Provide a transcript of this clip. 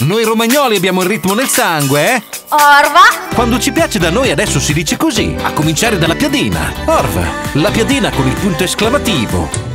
Noi romagnoli abbiamo il ritmo nel sangue, eh? Orva! Quando ci piace da noi adesso si dice così, a cominciare dalla piadina. Orva, la piadina con il punto esclamativo.